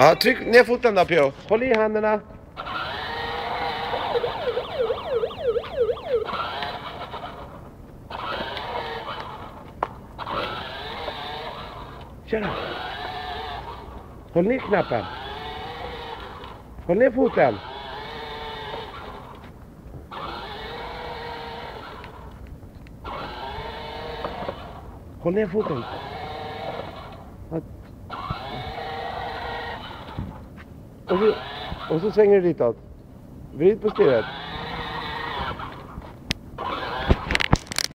Ja, tryck ner foten då Pio. Håll i händerna. Tjena. Håll ner knappen. Håll ner foten. Håll ner foten. Och så, och så svänger du ditåt. Vrid på styret.